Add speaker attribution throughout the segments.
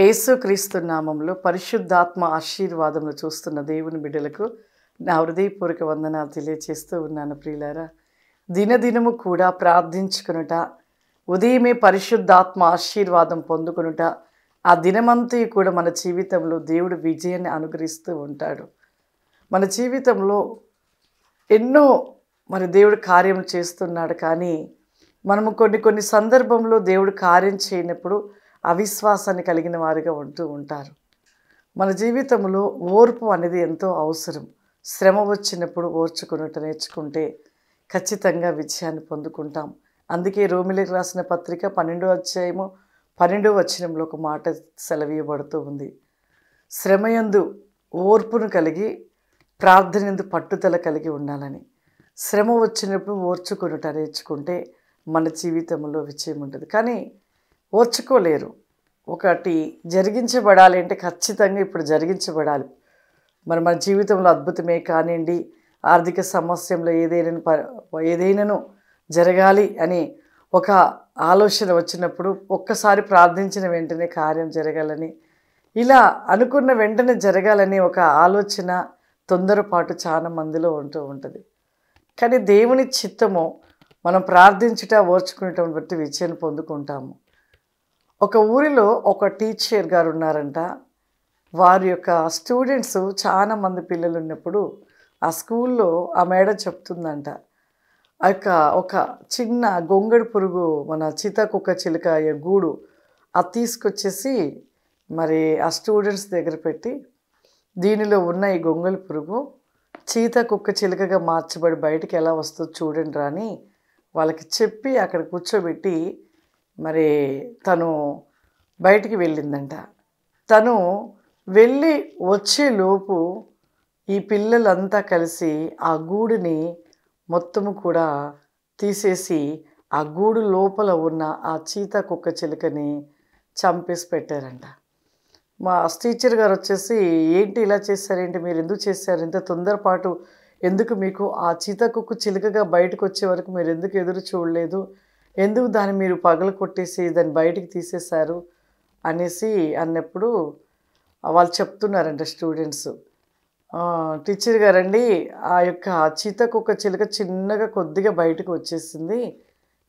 Speaker 1: యేసుక్రీస్తు నామంలో పరిశుద్ధాత్మ ఆశీర్వాదంలో చూస్తున్న దేవుని బిడ్డలకు నా హృదయపూర్వక వందనాలు తెలియచేస్తూ ఉన్నాను ప్రియులారా. దినదినము కూడా ప్రార్థించుకునుట ఉదయమే పరిశుద్ధాత్మ ఆశీర్వాదం పొందుకునుట ఆ దినమంతా కూడా మన జీవితంలో దేవుడు విజయాన్ని అనుగ్రహిస్తూ ఉంటాడు. మన జీవితంలో ఎన్నో మరి దేవుడు కార్యం చేస్తున్నాడు కానీ మనము కొన్ని కొన్ని సందర్భంలో దేవుడు కార్యం చేయనప్పుడు అవిశ్వాసాన్ని కలిగిన వారిగా ఉంటూ ఉంటారు. మన జీవితంలో ఓర్పు అనేది ఎంతో అవసరం. శ్రమ వచ్చినప్పుడు ఓర్చుకున్నట్టు నేర్చుకుంటే ఖచ్చితంగా విజయాన్ని పొందుకుంటాం. అందుకే రోమిలకు రాసిన పత్రిక పన్నెండో అధ్యాయము పన్నెండో వచనంలో ఒక మాట సెలవీయబడుతూ ఉంది. శ్రమయందు ఓర్పును కలిగి ప్రార్థనందు పట్టుదల కలిగి ఉండాలని. శ్రమ వచ్చినప్పుడు ఓర్చుకునుట నేర్చుకుంటే మన జీవితంలో విజయం ఉంటుంది. కానీ ఓర్చుకోలేరు. ఒకటి జరిగించబడాలి అంటే ఖచ్చితంగా ఇప్పుడు జరిగించబడాలి. మరి మన జీవితంలో అద్భుతమే కానివ్వండి ఆర్థిక సమస్యలో ఏదైనా ప- ఏదైనాను జరగాలి అని ఒక ఆలోచన వచ్చినప్పుడు ఒక్కసారి ప్రార్థించిన వెంటనే కార్యం జరగాలని ఇలా అనుకున్న వెంటనే జరగాలని ఒక ఆలోచన తొందరపాటు చాలా మందిలో ఉంటూ ఉంటుంది. కానీ దేవుని చిత్తము మనం ప్రార్థించుట ఓర్చుకునేటం బట్టి విజయాన్ని పొందుకుంటాము. ఒక ఊరిలో ఒక టీచర్ గారు ఉన్నారంట వారి యొక్క స్టూడెంట్స్ చాలా మంది పిల్లలు ఉన్నప్పుడు ఆ స్కూల్లో ఆ మేడం చెప్తుందంట. ఆ యొక్క ఒక చిన్న గొంగడి పురుగు మన చీతాకుక్క చిలుక యొక్క గూడు అది తీసుకొచ్చేసి మరి ఆ స్టూడెంట్స్ దగ్గర పెట్టి దీనిలో ఉన్న ఈ గొంగళి పురుగు చీత కుక్క చిలుకగా మార్చబడి బయటికి ఎలా వస్తుందో చూడండి రాని వాళ్ళకి చెప్పి అక్కడ కూర్చోబెట్టి మరి తను బయటికి వెళ్ళిందంట. తను వెళ్ళి వచ్చేలోపు ఈ పిల్లలంతా కలిసి ఆ గూడుని మొత్తము కూడా తీసేసి ఆ గూడు లోపల ఉన్న ఆ చీత కుక్క చిలుకని చంపేసి పెట్టారంట. మా టీచర్ గారు వచ్చేసి ఏంటి ఇలా చేశారేంటి? మీరు ఎందుకు చేశారు? ఇంత తొందరపాటు ఎందుకు మీకు ఆ చీతకుక్కు చిలుకగా బయటకు వచ్చే వరకు మీరు ఎందుకు ఎదురు చూడలేదు? ఎందుకు దాన్ని మీరు పగలు కొట్టేసి దాన్ని బయటికి తీసేశారు అనేసి అన్నప్పుడు వాళ్ళు చెప్తున్నారంట స్టూడెంట్స్. టీచర్ గారండి ఆ యొక్క చీతకుక్క చిలుక చిన్నగా కొద్దిగా బయటకు వచ్చేసింది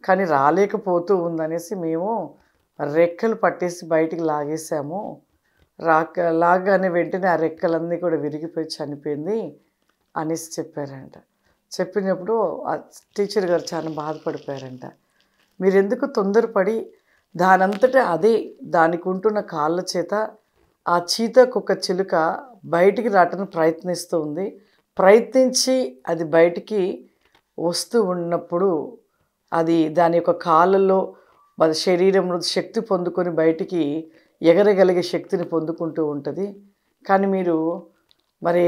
Speaker 1: కానీ రాలేకపోతూ ఉందనేసి మేము రెక్కలు పట్టేసి బయటికి లాగేసాము. రాక లాగానే వెంటనే ఆ రెక్కలన్నీ కూడా విరిగిపోయి చనిపోయింది అనేసి చెప్పారంట. చెప్పినప్పుడు ఆ టీచర్ గారు చాలా బాధపడిపోయారంట. మీరెందుకు తొందరపడి దానంతటా అదే దానికి ఉంటున్న కాళ్ళ చేత ఆ చీత కుక్క చిలుక బయటికి రావటానికి ప్రయత్నిస్తూ ఉంది. ప్రయత్నించి అది బయటికి వస్తూ ఉన్నప్పుడు అది దాని యొక్క కాళ్ళల్లో మన శరీరంలో శక్తి పొందుకొని బయటికి ఎగరగలిగే శక్తిని పొందుకుంటూ ఉంటుంది. కానీ మీరు మరి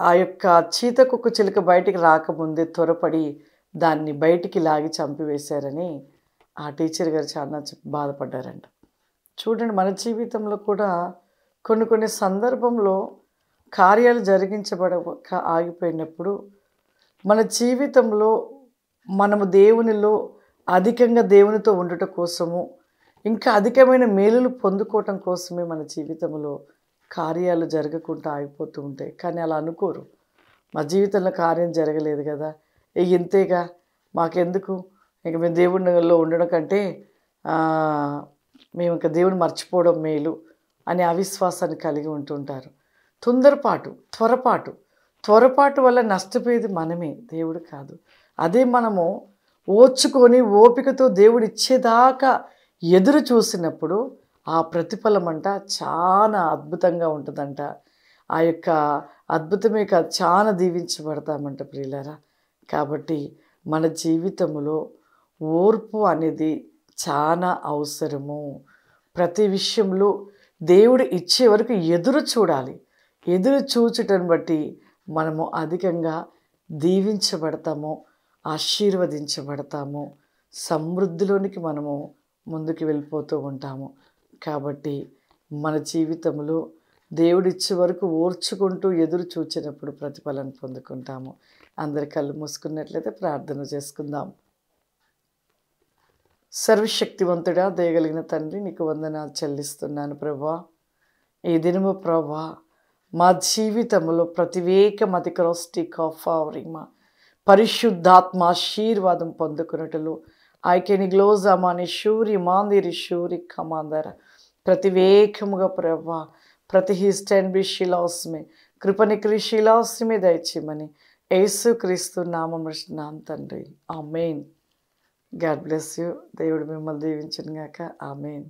Speaker 1: ఆ యొక్క చీత కుక్క చిలుక బయటికి రాకముందే త్వరపడి దాన్ని బయటికి లాగి చంపివేశారని ఆ టీచర్ గారు చాలా బాధపడ్డారంట. చూడండి మన జీవితంలో కూడా కొన్ని కొన్ని సందర్భంలో కార్యాలు జరిగించబడ ఆగిపోయినప్పుడు మన జీవితంలో మనము దేవునిలో అధికంగా దేవునితో ఉండుట కోసము ఇంకా అధికమైన మేలులు పొందుకోవటం కోసమే మన జీవితంలో కార్యాలు జరగకుండా ఆగిపోతూ ఉంటాయి. కానీ అలా అనుకోరు. మా జీవితంలో కార్యం జరగలేదు కదా. ఇక ఇంతేగా. మాకెందుకు? ఇక మేము దేవునిలో ఉండడం కంటే మేము ఇంకా దేవుని మర్చిపోవడం మేలు అనే అవిశ్వాసాన్ని కలిగి ఉంటుంటారు. తొందరపాటు త్వరపాటు. త్వరపాటు వల్ల నష్టపోయేది మనమే దేవుడు కాదు. అదే మనము ఓర్చుకొని ఓపికతో దేవుడు ఇచ్చేదాకా ఎదురు చూసినప్పుడు ఆ ప్రతిఫలం అంట చాలా అద్భుతంగా ఉంటుందంట. ఆ యొక్క అద్భుతమే కాదు చాలా దీవించబడతామంట ప్రియులారా. కాబట్టి మన జీవితంలో ఓర్పు అనేది చాలా అవసరము. ప్రతి విషయంలో దేవుడు ఇచ్చే వరకు ఎదురు చూడాలి. ఎదురు చూచుటను బట్టి మనము అధికంగా దీవించబడతాము ఆశీర్వదించబడతాము సమృద్ధిలోనికి మనము ముందుకు వెళ్ళిపోతూ ఉంటాము. కాబట్టి మన జీవితంలో దేవుడిచ్చే వరకు ఓర్చుకుంటూ ఎదురు చూచినప్పుడు ప్రతిఫలం పొందుకుంటాము. అందరి కళ్ళు మూసుకున్నట్లయితే ప్రార్థన చేసుకుందాం. సర్వశక్తివంతుడా దయగలిగిన తండ్రి నీకు వందనాలు చెల్లిస్తున్నాను ప్రభా. ఈ దినము ప్రభా మా జీవితంలో ప్రతివేక మతి అవరింగ్ మా పరిశుద్ధాత్మ ఆశీర్వాదం పొందుకున్నట్లు ఐకెని గ్లోజామాని షూరి మాందిరి షూరి కమాందర ప్రతివేకముగా ప్రభా ప్రతి హిస్టన్ బి శిలాస్మి. కృపని కృషిలాస్మి దయచేయమని యేసు క్రీస్తు నామం తండ్రి. ఆ మెయిన్ గాడ్ బ్లెస్ యూ. దేవుడు మిమ్మల్ని దీవించిన గాక ఆ మెయిన్